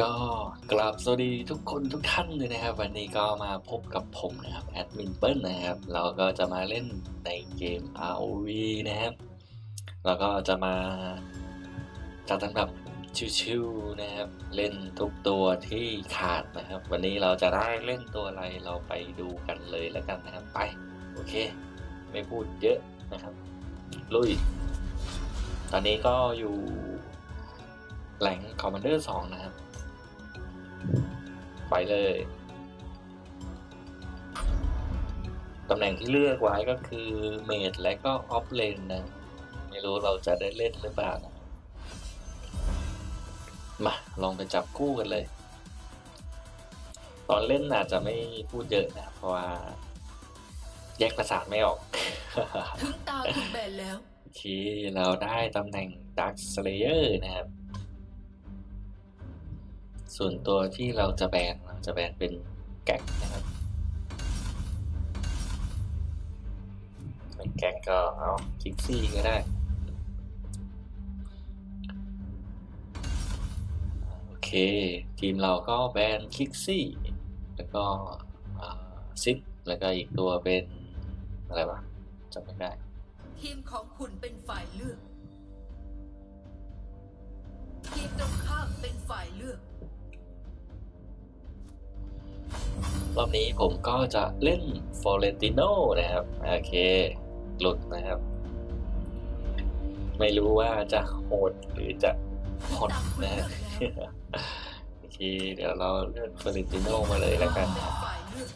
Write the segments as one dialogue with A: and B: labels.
A: ก็กราบสวัสดีทุกคนทุกท่านเลยนะครับ วันนี้ก็มาพบกับผมนะครับแอดมินเปิ้ลนะครับ เราก็จะมาเล่นในเกม ROV นะครับแล้วก็จะมาจัดอันดับชิวๆนะครับ เล่นทุกตัวที่ขาดนะครับ วันนี้เราจะได้เล่นตัวอะไรเราไปดูกันเลยแล้วกันนะครับ ไป โอเค ไม่พูดเยอะนะครับ ลุย ตอนนี้ก็อยู่ rank Commander สองนะครับ ไปเลย ตำแหน่งที่เลือกไว้ก็คือ mage และก็ offlane นะ ไม่รู้เราจะได้เล่นหรือเปล่านะมา ลองไปจับคู่กันเลย ตอนเล่นอาจจะไม่พูดเยอะนะ เพราะว่า แยกประสาทไม่ออก
B: ถึงตาถูกแบนแล้ว
A: โอเคเราได้ตำแหน่ง Dark Slayer นะครับ ส่วนตัวที่เราจะแบนเราจะแบนเป็นแก๊กนะครับเป็นแก๊กก็เอาคิกซี่ก็ได้ โอเค ทีมเราก็แบนคิกซี่ แล้วก็ซิปแล้วก็อีกตัวเป็นอะไรวะจำไม่ได้
B: ทีมของคุณเป็นฝ่ายเลือก รอ
A: บนี้ผมก็จะเล่นฟอเรนติโนนะครับ โอเค หลุดนะครับ ไม่รู้ว่าจะโหดหรือจะหดนะฮะโอเค เดี๋ยวเราเลือก Florentino มาเลยแล้วกัน
B: เป็นฝ่ายเลือก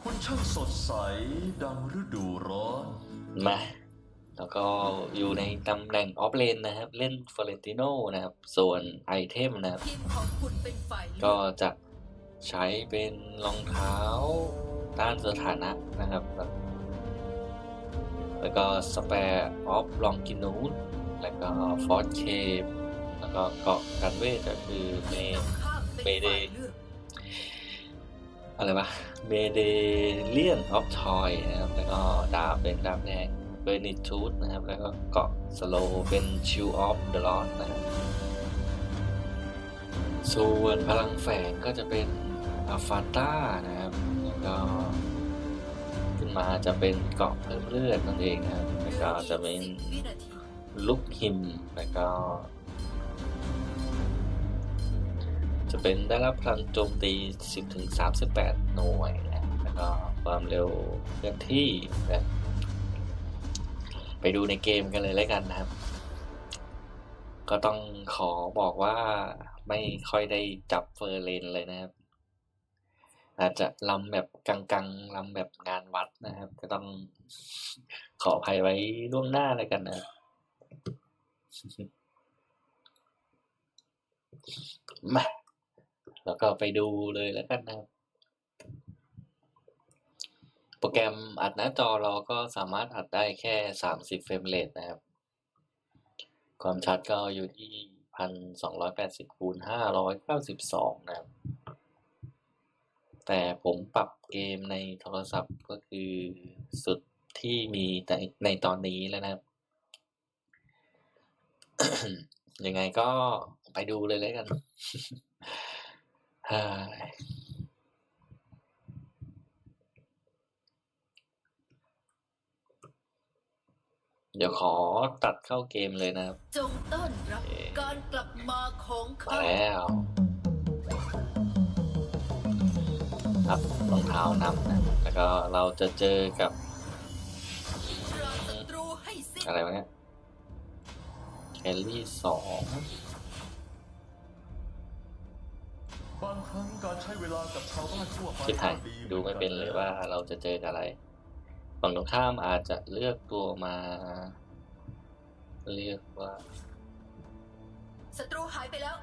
C: คุณช่างสดใสดังฤดูร้อน
A: มา แล้วก็อยู่ในตำแหน่ง offlane นะครับ เล่น Florentino นะครับ ส่วนไอเทมนะครับ
B: ทีมของคุณเป็นฝ่ายเลือก ก็
A: จะใช้เป็นรองเท้าต้านสถานะนะครับ แล้วก็สเปร์ออฟลองกินูดแล้วก็ฟอร์สเคปแล้วก็เกาะกันเวทก็คือเม
B: ทีมตรงข้ามเป็น
A: เมเด
B: ฝ่ายเลือก
A: อะไรวะเมเดเลียนออฟทอยนะครับ แล้วก็ดาบเป็นดาบแดง เบนิทูดนะครับ แล้วก็เกาะสโลเป็นชิวออฟเดอะลอสนะครับ ส่วนพลังแฝงก็จะเป็นอัลฟาต้านะครับ แล้วก็ขึ้นมาจะเป็นเกาะเพิ่มเลือดนั่นเองนะครับ แล้วก็จะเป็นลุกหิม แล้วก็ จะเป็นได้รับพลังโจมตี 10ถึง38 หน่วยนะแล้วก็ความเร็วเคลื่อนที่นะ ไปดูในเกมกันเลยแล้วกันนะครับ ก็ต้องขอบอกว่าไม่ค่อยได้จับเฟอร์เลนเลยนะครับ อาจจะลำแบบกังๆลำแบบงานวัดนะครับ ก็ต้องขออภัยไว้ล่วงหน้าแล้วกันนะครับมาแล้วก็ไปดูเลยแล้วกันนะครับ โปรแกรมอัดหน้าจอเราก็สามารถอัดได้แค่ 30 เฟรมเรทนะครับ ความชัดก็อยู่ที่ 1280คูณ592 นะครับ แต่ผมปรับเกมในโทรศัพท์ก็คือสุดที่มีแต่ในตอนนี้แล้วนะครับ ยังไงก็ไปดูเลยแล้วกัน เดี๋ยวขอตัดเข้าเกมเลยนะครับ
B: จงต้อนรับการกลับมาของ
A: มา
B: ข้า
A: แล้วครับรองเท้านำนะแล้วก็เราจะเจอกับ
B: ราศัตรูให้สิ้น
A: อะไรวะเนี่ยแคลรี่สอง
C: บางครั้งการใช้เวลากับชาวบ้านทั่วไป
A: คิดไทย
C: ก็
A: ดูไม่เป็นเลยว่าเราจะเจอกับอะไร ฝั่งตรงข้ามอาจจะเลือกตัวมา เรียกว่า
B: ศัตรูหายไปแล้ว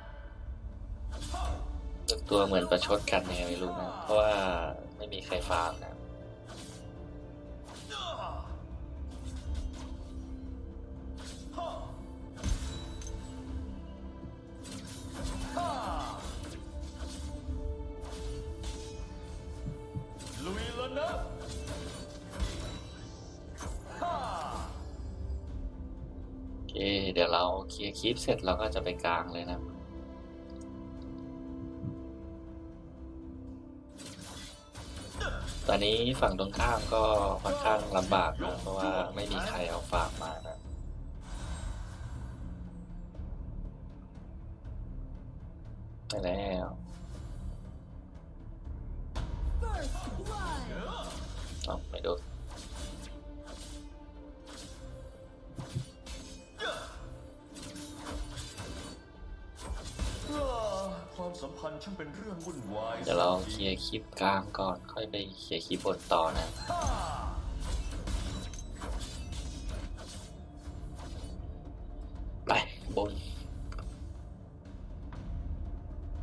A: เลือกตัวเหมือนประชดกันยังไงไม่รู้นะ เพราะว่าไม่มีใครฟาร์มนะ คลิปเสร็จเราก็จะไปกลางเลยนะตอนนี้ฝั่งตรงข้ามก็ค่อนข้างลำบากนะเพราะว่าไม่มีใครเอาฝากมานะไปแล้วเอาไม่โด
C: ความสัมพันธ์ช่างเป็นเรื่องวุ่นวาย
A: เดี๋ยวเราเคลียร์คลิปกลางก่อนค่อยไปเคลียร์คลิปบนต่อนะ
C: ฮ่า
A: ไปบน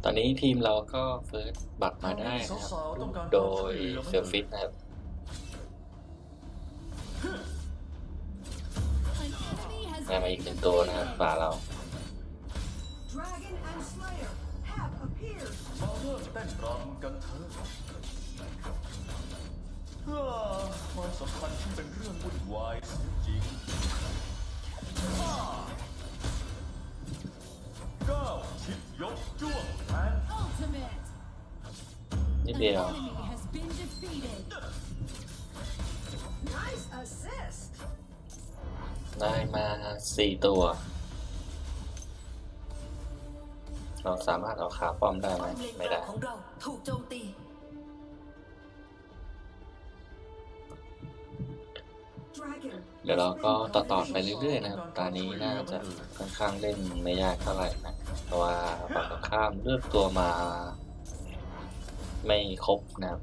A: ตอนนี้ทีมเราก็เฟิร์สบัตรมาได้นะครับ
C: สาวๆต้องการ
A: โด
C: ความช่วย
A: ย
C: เหลือไหม
A: เซลฟิตนะครับได้มาอีกหนึ่งตัวนะครับฝ่าเรา
C: เริ่มเต้นรำกันเถอะเอ้อความสัมพันธ์ช่างเป็นเรื่องวุ่นวายเสียจริงฮ่าก้าวชิดยกจ้วงแทน
D: Ultimate!
A: นิด
D: An
A: เดียว
D: enemy has been defeated.
E: Nice assist.
A: ได้มาสี่ตัว เราสามารถเอาขาป้อมได้ไหม
B: ป้อมเลน
A: ไม่
B: กลา
A: ได้
B: งของเราถูกโจมตี
E: Dragon.
A: เดี๋ยวเราก็ต่อต่อๆไปเรื่อยๆนะครับตอนนี้น่าจะค่อนข้างเล่นไม่ยากเท่าไหร่นะ เพราะว่าฝั่งตรงข้ามเลือกตัวมา ไม่ครบนะครับ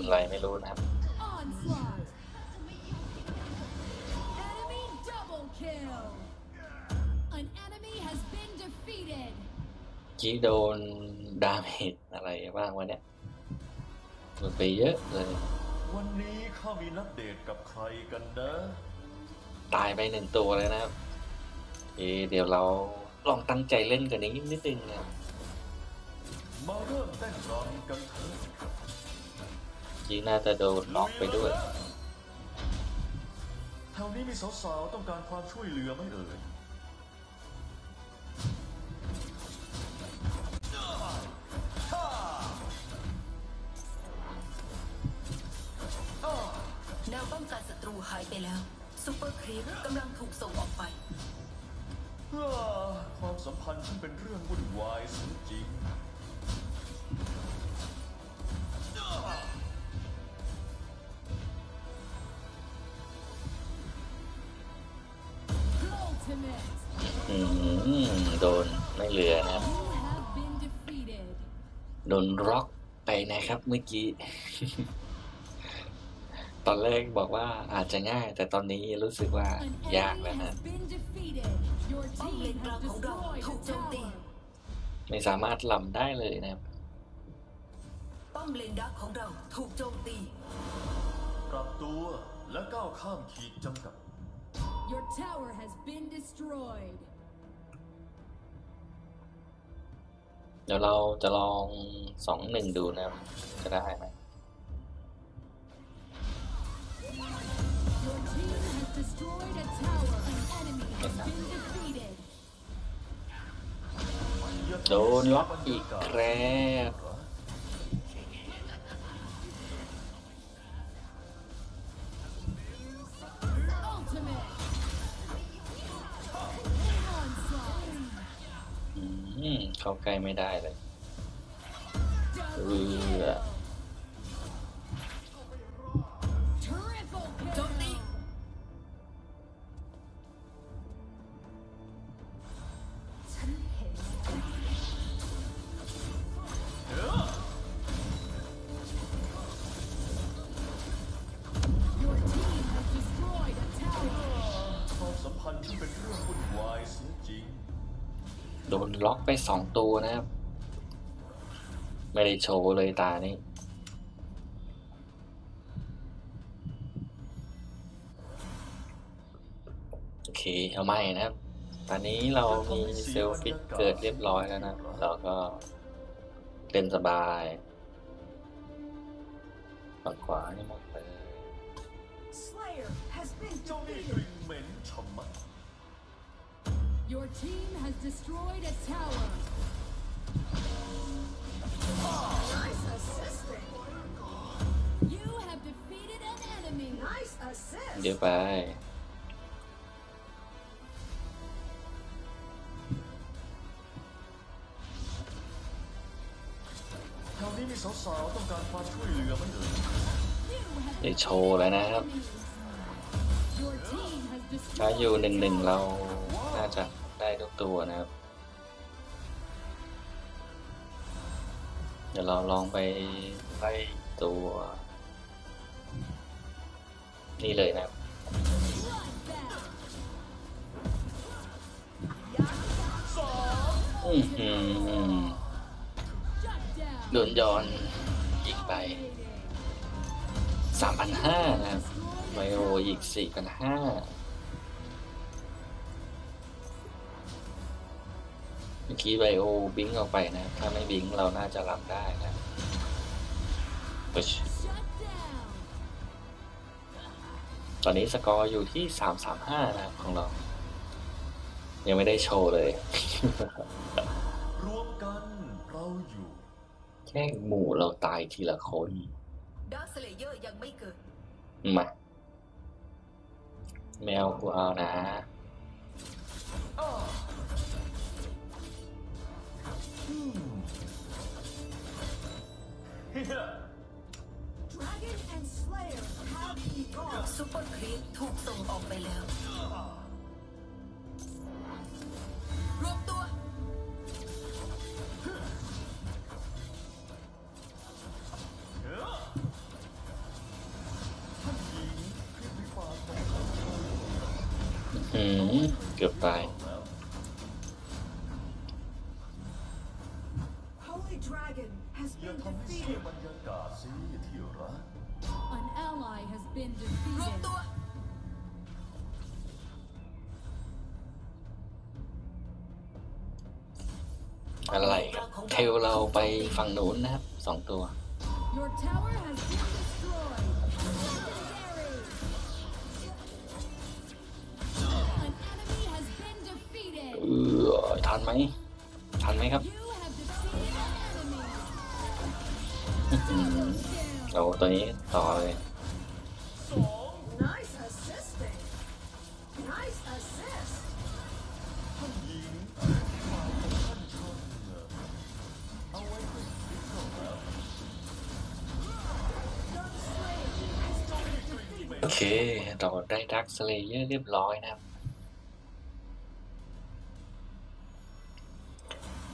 C: นอะ
A: ไรไม่รู้นะครับ
D: Onslaught! Enemy double kill! An enemy has been defeated.
A: กี้โดนดาเมจอะไรบ้างวะเนี่ยโดนไปเยอะเลย
C: วันนี้ข้ามีนัดเดทกับใครกันนะ
A: ตายไปหนึ่งตัวเลยนะครับเอะเดี๋ยวเราลองตั้งใจเล่นกันนี้นิดนึงนะครับ
C: มาเริ่มเต้นรำกันเถอะ
A: กี้น่าจะโดนน็อกไปด้วย
C: แถวนี้มีสาวๆต้องการความช่วยเหลือไหมเอ่ย
B: แนวป้องกันศัตรูหายไปแล้วซูเปอร์ครีปกำลังถูกส่งออกไป
C: เฮ้อความสัมพันธ์ช่างเป็นเรื่องวุ่นวายเสียจริง
A: เหลือนะครับ
D: You have been defeated.
A: โดนร็อกไปนะครับเมื่อกี้ ตอนแรกบอกว่าอาจจะง่าย แต่ตอนนี้รู้สึกว่า
D: An
A: ยาก
D: enemy
A: แล้วนะ
D: has been defeated. Your
B: ป้อมเล
D: team
B: นกลาง
D: has
B: ของเรา
D: destroyed
B: ถูก
D: a
B: โจมตี
D: tower.
A: ไม่สามารถลำได้เลยนะครับ
B: ป้อมเลนดักของเราถูกโจมตี
C: ปรับตัวและก้าวข้ามขีดจำกัด
D: Your tower has been destroyed.
A: เดี๋ยวเราจะลองสองหนึ่งดูนะจะได้ไหมโดนล็อกอีกแล้ว ไม่ได้เลย ดนล็อกไปสองตัวนะครับ ไม่ได้โชว์เลยตานี้โอเคเอาไม่นะครับ ตอนนี้เรามีเซลฟิตเกิดเรียบร้อยแล้วนะเราก็เป็นสบายฝั่งขวานี่หมด
C: ไป
D: Your team has destroyed a tower.
E: Nice assisting.
D: You have defeated an enemy.
E: Nice assist.
A: เดี๋ยวไป
C: แถวนี้มีสาวๆต้องการความช่วยเหลือไหมเอ่ย
D: You have
A: ได้โชว์แล้วนะครับ
D: Your team has
A: ถ้า
D: destroyed
A: อยู่ห
D: a
A: นึ่งหนึ่ง
D: tower.
A: เราน่าจะได้ทุกตัวนะครับ เดี๋ยวเราลองไปไล่ตัว นี่เลยนะครับอือหือ
D: Shut down.
A: โดนย้อนยิงไปสามพันห้านะครับไบโออีกสี่พันห้า มื่อกี้ไบโอบิงออกไปนะครับถ้าไม่บิงเราน่าจะรับได้นะครับปึ๊ช
D: Shut down.
A: ตอนนี้สกอร์อยู่ที่สามสามห้านะครับของเรา ยังไม่ได้โชว์เลย
C: รวมกันเราอยู่
A: แค่หมู่เราตายทีละคน
B: Dark Slayer ยังไม่เกิด
A: มาแมวกูเอานะ
E: Dragon and Slayer have evolved.
B: super creep ถูกส่งออกไปแล้ว รวมตัว
A: หืม เกือบตาย
C: อะ
A: ไรครับเทลเราไปฝั่งนู้นนะครับสองตัว
D: Your tower has been destroyed. Legendary. An enemy has been defeated.
A: เออทันไหมทันไหมครับ
D: You have defeated an enemy.
A: อืม
D: Kill.
A: เราตัวนี้ต่อเลย โอเค เราได้ Dark Slayer เรียบร้อยนะครับ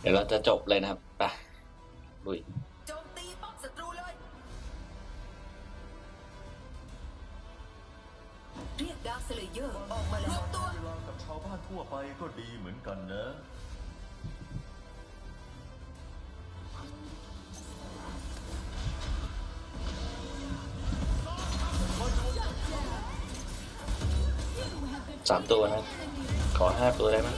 A: เดี๋ยวเราจะจบเลยนะครับ ไปลุย
B: โจมตีป้อมศัตรูเลยเรียก Dark Slayer ออกมารวมตัว
C: เวลากับชาวบ้านทั่วไปก็ดีเหมือนกันนะ
A: สามตัวนะขอห้าตัวได้ไหม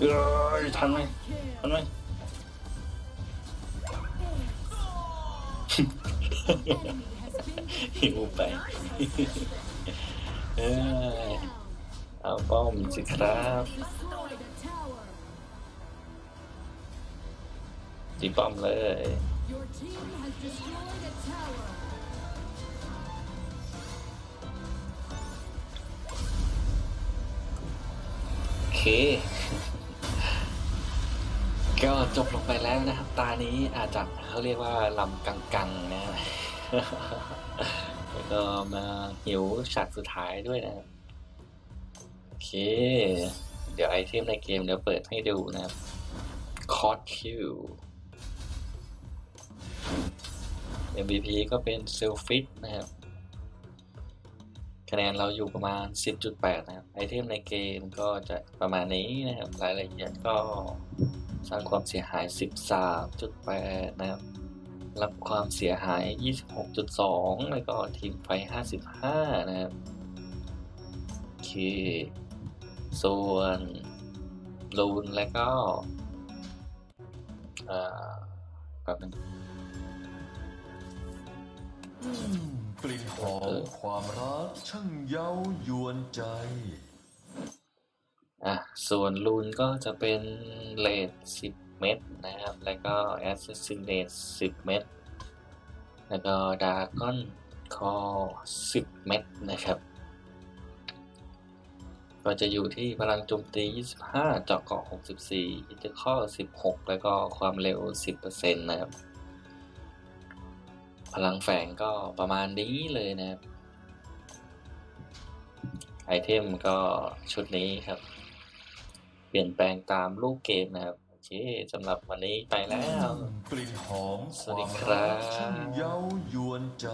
A: เอ้ยทันไหมทันไหมหิวไปเออเอาป้อมสิครับตีป้อมเลย ก็จบลงไปแล้วนะครับ ตานี้อาจจะเขาเรียกว่าลำกังๆนะแล้วก็มาหิวฉากสุดท้ายด้วยนะครับโอเค เดี๋ยวไอเทมในเกมเดี๋ยวเปิดให้ดูนะครับคอ t คิว MVP ก็เป็นเซลฟิตนะครับ คะแนนเราอยู่ประมาณ 10.8 นะครับ ไอเทมในเกมก็จะประมาณนี้นะครับ รายละเอียดก็สร้างความเสียหาย 13.8 นะครับ รับความเสียหาย 26.2 แล้วก็ทีมไฟ 55 นะครับเคดส่วนรูนแล้วก็อ่อแป๊บนึง
C: กลิ่นหอมความรักช่างเย้ายวนใจ
A: อะ ส่วน rune ก็จะเป็น Rage 10เม็ดนะครับ แล้วก็ Assassinate 10เม็ดแล้วก็ Dragon's Claw 10เม็ดนะครับ ก็จะอยู่ที่พลังโจมตี 25 เจาะเกราะ 64อินเตอร์คอ16 แล้วก็ความเร็ว 10%นะครับ พลังแฝงก็ประมาณนี้เลยนะครับ ไอเทมก็ชุดนี้ครับ เปลี่ยนแปลงตามรูปเกมนะครับ โอเคสำหรับวันนี้ไปแล้ว
C: กลิ่นหอม
A: สวัสดี
C: ความ
A: ครับ
C: รักช่างเย้ายวนใจ